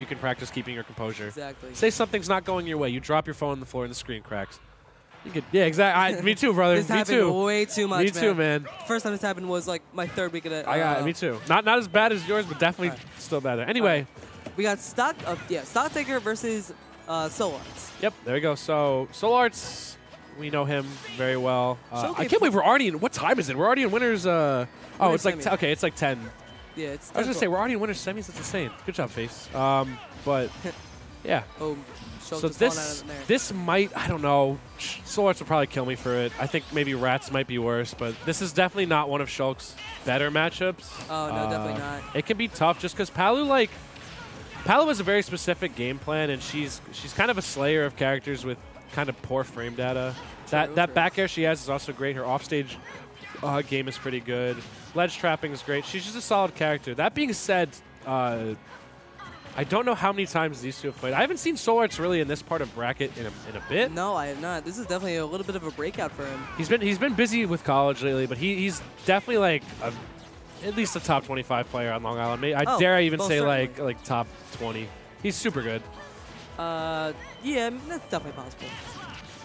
you can practice keeping your composure. Exactly. Say something's not going your way. You drop your phone on the floor and the screen cracks. You could, yeah, exactly. me too, brother. This me happened too. way too much. Me too, man. First time this happened was like my third week of it. I got uh, me too. Not not as bad as yours, but definitely Alright. still better. Anyway, We got stock. Uh, yeah, Stocktaker versus uh, Soul Arts. yep, there we go. So Soul Arts, we know him very well. Uh, I can't believe we're already in. What time is it? We're already in winners. Uh, oh, it's like okay, it's like ten. Yeah, it's. I was gonna say we're already in winners semis. That's insane. Good job, face. Um, but yeah. Oh, So just falling out this of the air. this might I don't know. Sh- Soul Arts will probably kill me for it. I think maybe Rats might be worse, but this is definitely not one of Shulk's better matchups. Oh, no, Uh, definitely not. It can be tough just because Palu like Palu has a very specific game plan, and she's she's kind of a slayer of characters with kind of poor frame data. that True, that true. back air she has is also great. Her offstage uh, game is pretty good. Ledge trapping is great. She's just a solid character. That being said, uh, I don't know how many times these two have played. I haven't seen Soul Arts really in this part of bracket in a, in a bit. No, I have not. This is definitely a little bit of a breakout for him. He's been he's been busy with college lately, but he, he's definitely like a, at least a top 25 player on Long Island. I Oh, dare I even say certainly. like like top 20. He's super good. Uh, yeah, that's definitely possible.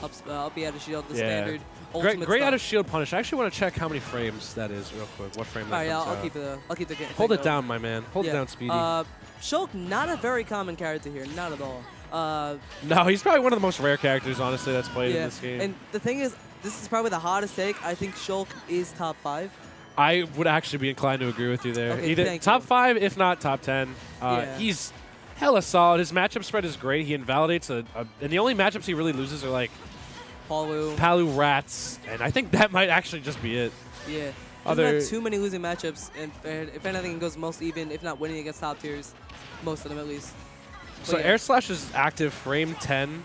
Up, uh, up, out of shield, the Yeah. standard. Great, great stuff. out of shield punish. I actually want to check how many frames that is real quick. What frame All that I'll, I'll keep the I'll keep the game. Hold it down, my man. Hold yeah. it down, Speedy. Uh, Shulk, not a very common character here, not at all. Uh, no, he's probably one of the most rare characters, honestly, that's played in this game. and the thing is, this is probably the hottest take. I think Shulk is top five. I would actually be inclined to agree with you there. Okay, thank top you. five, if not top ten. Uh, Yeah. He's hella solid. His matchup spread is great. He invalidates a, a, and the only matchups he really loses are like Paul Wu. Palu Rats, and I think that might actually just be it. Yeah. Other- not too many losing matchups, and, if anything, it goes most even, if not winning against top tiers, most of them at least. But So yeah. Air Slash is active frame 10.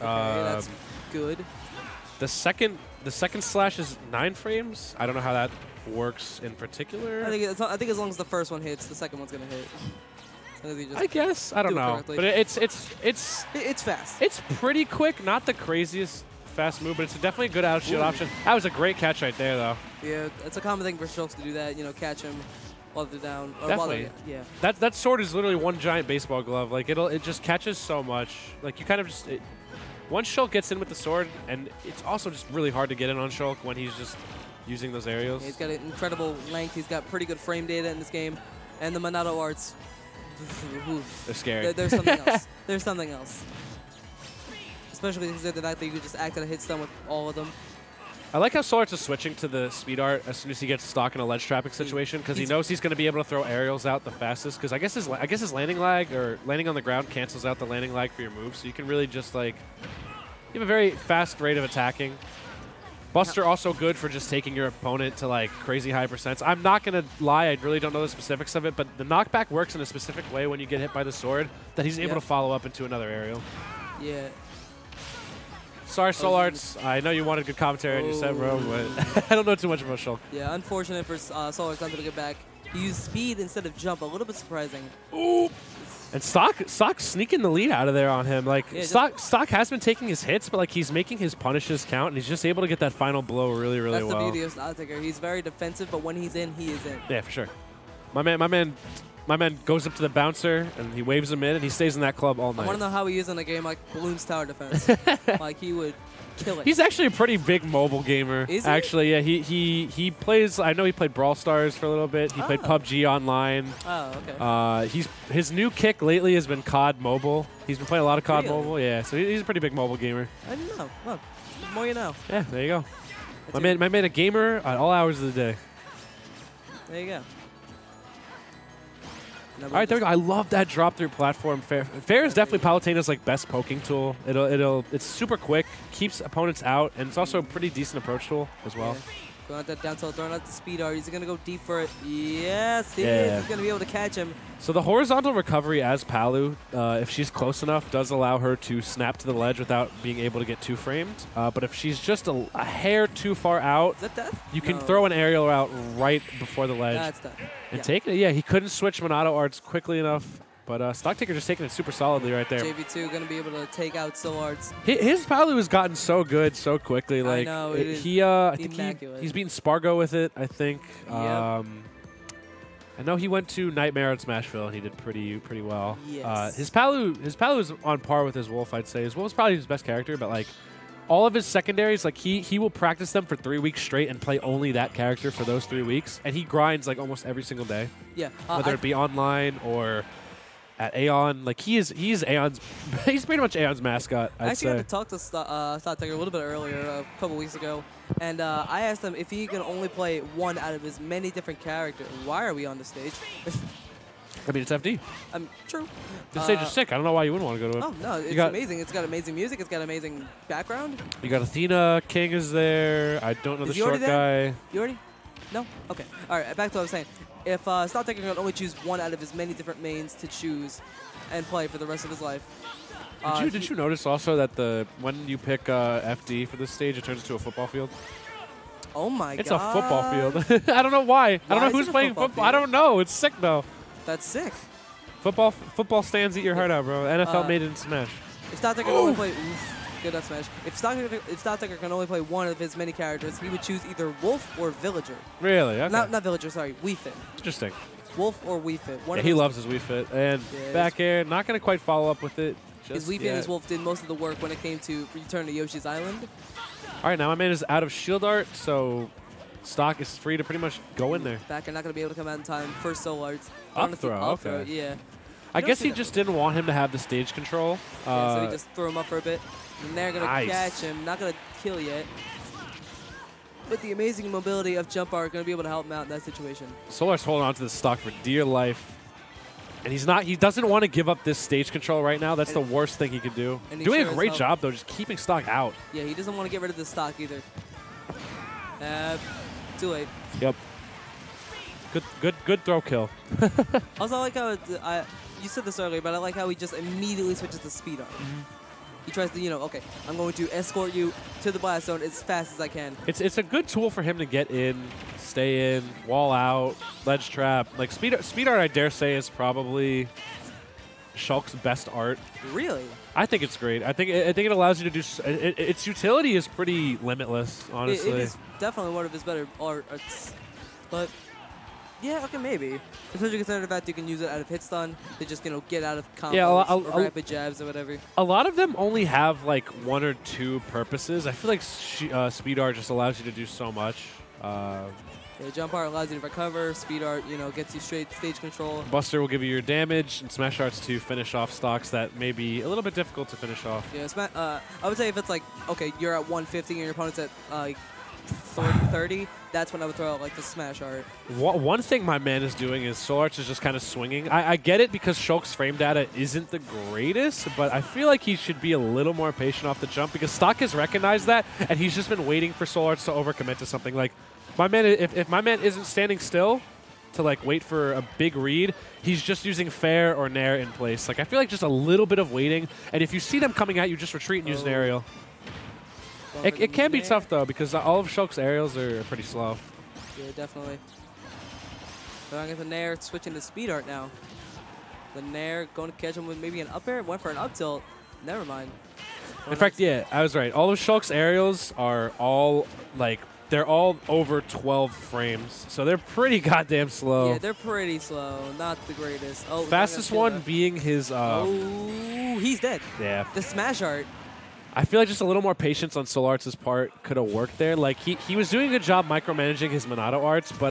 Okay, Um, that's good. the second the second slash is nine frames. I don't know how that works in particular. I think, it's, I think as long as the first one hits, the second one's gonna hit. As long as you just- I guess I don't do know, correctly. but it's it's it's it's fast. it's pretty quick. Not the craziest fast move, but it's definitely a good out shield Ooh. option. That was a great catch right there, though. Yeah, it's a common thing for Shulks to do that. You know, catch him while they're down. Or while they're, Definitely. yeah. That that sword is literally one giant baseball glove. Like it'll it just catches so much. Like you kind of just it, once Shulk gets in with the sword, and it's also just really hard to get in on Shulk when he's just using those aerials. He's got an incredible length. He's got pretty good frame data in this game, and the Monado arts. They're scary. There- there's something else. There's something else. Especially considering the fact that you could just act a hit stun with all of them. I like how Soul Arts is switching to the speed art as soon as he gets stuck in a ledge trapping situation because he knows he's going to be able to throw aerials out the fastest. Because I guess his I guess his landing lag or landing on the ground cancels out the landing lag for your move, so you can really just like you have a very fast rate of attacking. Buster also good for just taking your opponent to like crazy high percents. I'm not gonna lie, I really don't know the specifics of it, but the knockback works in a specific way when you get hit by the sword that he's able Yep. to follow up into another aerial. Yeah. Sorry, Soul Arts. I know you wanted good commentary on your set, bro, but I don't know too much about Shulk. Yeah, unfortunate for uh, Soul Arts not to get back. He used speed instead of jump. A little bit surprising. Ooh. And Stock Stock sneaking the lead out of there on him. Like Yeah, Stock Stock has been taking his hits, but like he's making his punishes count, and he's just able to get that final blow really, really That's well. the beauty of Stocktaker. He's very defensive, but when he's in, he is in. Yeah, for sure. My man, my man, my man goes up to the bouncer and he waves him in, and he stays in that club all night. I want to know how he is in a game like Bloons Tower Defense. like he would kill it. He's actually a pretty big mobile gamer. Is he? Actually, yeah. He he he plays. I know he played Brawl Stars for a little bit. He played Oh. PUBG online. oh, okay. Uh, he's his new kick lately has been COD Mobile. He's been playing a lot of COD Really? Mobile. Yeah, so he- he's a pretty big mobile gamer. I didn't know. Well, the more you know. Yeah, there you go. My That's man, my man, a gamer at all hours of the day. There you go. All right, there we go. I love that drop through platform. Fair, fair is definitely Palutena's like best poking tool. It'll, it'll, it's super quick, keeps opponents out, and it's also a pretty decent approach tool as well. Yeah. Going out that down tilt, throwing out the speed art. He's going to go deep for it. Yes, he Yeah. is. He's going to be able to catch him. So the horizontal recovery as Palu, uh, if she's close enough, does allow her to snap to the ledge without being able to get too framed. Uh, but if she's just a, a hair too far out, Is that death? you can No. throw an aerial out right before the ledge. That's death. and yeah. take it. Yeah, he couldn't switch Monado arts quickly enough. But uh, Stocktaker just taking it super solidly right there. JV2 going to be able to take out Soul Arts. His Palu has gotten so good so quickly. Like know, it- it he, uh, I think he, he's beaten Sparg0 with it. I think. Yep. Um, I know he went to Nightmare at Smashville and he did pretty pretty well. Uh, his Palu his Palu is on par with his Wolf, I'd say. His Wolf's probably his best character, but like all of his secondaries, like he he will practice them for three weeks straight and play only that character for those three weeks, and he grinds like almost every single day, Yeah. Uh, whether I- it be online or at Aeon. Like he is he's Aeon's he's pretty much Aeon's mascot. I I'd actually had to talk to Sto- uh, a little bit earlier, a couple weeks ago, and uh, I asked him if he can only play one out of his many different characters. Why are we on the stage? I mean, it's FD. I'm true. The stage Uh, is sick. I don't know why you wouldn't want to go to it. Oh no, it's got- amazing. It's got amazing music. It's got amazing background. You got Athena, King is there. I don't know Is the short guy. You already? No. Okay. All right. Back to what I was saying. If uh, Tiger can only choose one out of his many different mains to choose and play for the rest of his life. Did uh, you did you notice also that the when you pick uh, FD for this stage, it turns into a football field? Oh my It's god. It's a football field. I don't know why. I don't know who's playing football football. I don't know. It's sick though. That's sick. Football football stands eat your heart out, bro. NFL Uh, made it in Smash. Tiger can only play, oof, good smash. If Stock if Stock can only play one of his many characters, he would choose either Wolf or Villager. Really? Okay. Not not Villager, sorry, Wii Fit. Interesting. Wolf or Wii Fit. One Yeah, he loves his Wii Fit and Yeah, back air. Not gonna quite follow up with it. His Wii Fit and his. Wolf did most of the work when it came to Return to Yoshi's Island. All right, now my man is out of shield art, so stock is free to pretty much go in there. Back, are not going to be able to come out in time First Soul Arts. Up throw, up throw, okay. yeah. I guess he just didn't want him to have the stage control. yeah. So Uh, he just threw him up for a bit. And they're going to catch him. Not going to kill yet. But the amazing mobility of Jump Art, going to be able to help him out in that situation. Soul Arts holding on to the stock for dear life. And he's not, he doesn't want to give up this stage control right now. That's the worst thing he could do. and he Doing sure a great job, though, just keeping stock out. Yeah, he doesn't want to get rid of the stock either. Uh, too late. Yep. Good, good, good throw kill. Also, I like how it, I, you said this earlier, but I like how he just immediately switches to speed art. Mm-hmm. He tries to, you know, okay, I'm going to escort you to the blast zone as fast as I can. It's it's a good tool for him to get in, stay in, wall out, ledge trap. Like speed speed art, I dare say, is probably Shulk's best art. Really? I think it's great. I think I think it allows you to do. It, it- its utility is pretty limitless, It, honestly. it is definitely one of his better art, arts. But, yeah, okay, maybe. Especially considering the fact you can use it out of hit stun to just, you know, get out of combos Yeah, I'll- I'll- rapid jabs or whatever. a lot of them only have like one or two purposes. I feel like uh, speed art just allows you to do so much. Uh, Yeah, jump art allows you to recover. Speed art, you know, gets you straight stage control. Buster will give you your damage, and Smash Arts to finish off stocks that may be a little bit difficult to finish off. Yeah, uh, I would say if it's like, okay, you're at 150 and your opponent's at uh, like 30, 30, that's when I would throw out like the smash art. Wha- One thing my man is doing is Soul Arts is just kind of swinging. I, I get it because Shulk's frame data isn't the greatest, but I feel like he should be a little more patient off the jump because Stock has recognized that, and he's just been waiting for Soul Arts to overcommit to something. Like, my man, if, if my man isn't standing still to like wait for a big read, he's just using fair or nair in place. Like, I feel like just a little bit of waiting, and if you see them coming at you, just retreat and use an Oh. aerial. Going It, it can be tough though because all of Shulk's aerials are pretty slow. Yeah, definitely. Going at the Nair, switching to speed art now. The Nair going to catch him with maybe an up air, went for an up tilt. Never mind. In fact, yeah, I was right. All of Shulk's aerials are all like they're all over 12 frames, so they're pretty goddamn slow. Yeah, they're pretty slow. Not the greatest. Oh, Fastest one being his. Uh, Oh, he's dead. Yeah, The smash art. I feel like just a little more patience on Soul Arts' part could have worked there. Like he he was doing a good job micromanaging his Monado arts, but